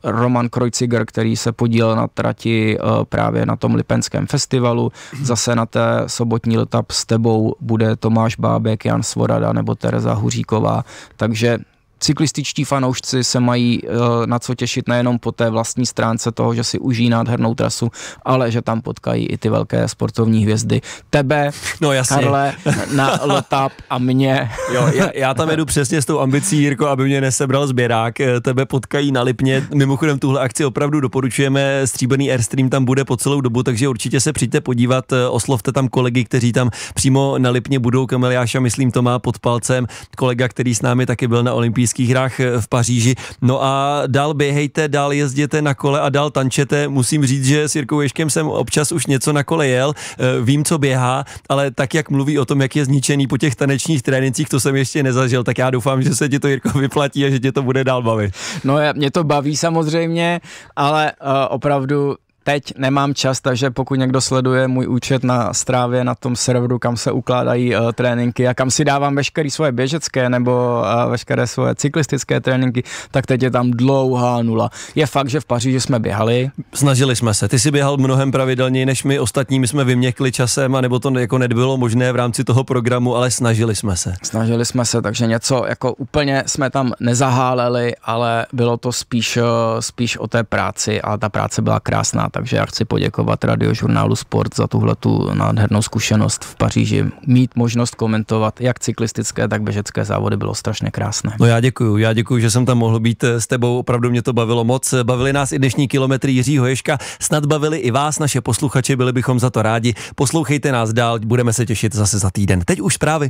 Roman Kreuziger, který se podílel na trati právě na tom Lipenském festivalu, mm-hmm. zase na té sobotní letap s tebou bude Tomáš Bábek, Jan Svorada nebo Tereza Huříková, takže cyklističtí fanoušci se mají uh, na co těšit nejenom po té vlastní stránce toho, že si užijí nádhernou trasu, ale že tam potkají i ty velké sportovní hvězdy. Tebe, no, jasně. Karle, na Letap a mě. Jo, já, já tam jedu přesně s tou ambicí, Jirko, aby mě nesebral sběrák. Eh, tebe potkají na Lipně. Mimochodem tuhle akci opravdu doporučujeme. Stříbený Airstream tam bude po celou dobu, takže určitě se přijďte podívat. Eh, oslovte tam kolegy, kteří tam přímo na Lipně budou. Kameliáša, myslím, to má pod palcem. Kolega, který s námi taky byl na olympijských olympijských hrách eh, v Paříži. No a dál běhejte, dál jezděte na kole a dál tančete. Musím říct, že s Jirkou Ješkem jsem občas už něco na kole jel, eh, vím, co běhá, ale tak, jak mluví o tom, jak je zničený po těch tanečních trénincích, to jsem ještě nezažil, tak já doufám, že se ti to Jirko vyplatí a že tě to bude dál bavit. No, mě to baví samozřejmě, ale uh, opravdu teď nemám čas, takže pokud někdo sleduje můj účet na strávě na tom serveru, kam se ukládají uh, tréninky a kam si dávám veškeré svoje běžecké nebo uh, veškeré svoje cyklistické tréninky, tak teď je tam dlouhá nula. Je fakt, že v Paříži jsme běhali. Snažili jsme se. Ty si běhal mnohem pravidelněji než my ostatní. My jsme vyměkli časem, anebo to jako nebylo možné v rámci toho programu, ale snažili jsme se. Snažili jsme se, takže něco jako úplně jsme tam nezaháleli, ale bylo to spíš, eh, spíš o té práci a ta práce byla krásná takže já chci poděkovat radiožurnálu Sport za tuhle tu nádhernou zkušenost v Paříži. Mít možnost komentovat jak cyklistické, tak běžecké závody bylo strašně krásné. No já děkuji, já děkuji, že jsem tam mohl být eh, s tebou, opravdu mě to bavilo moc. Bavili nás i dnešní kilometry Jiřího Ješka, snad bavili i vás, naše posluchače, byli bychom za to rádi. Poslouchejte nás dál, budeme se těšit zase za týden. Teď už zprávy.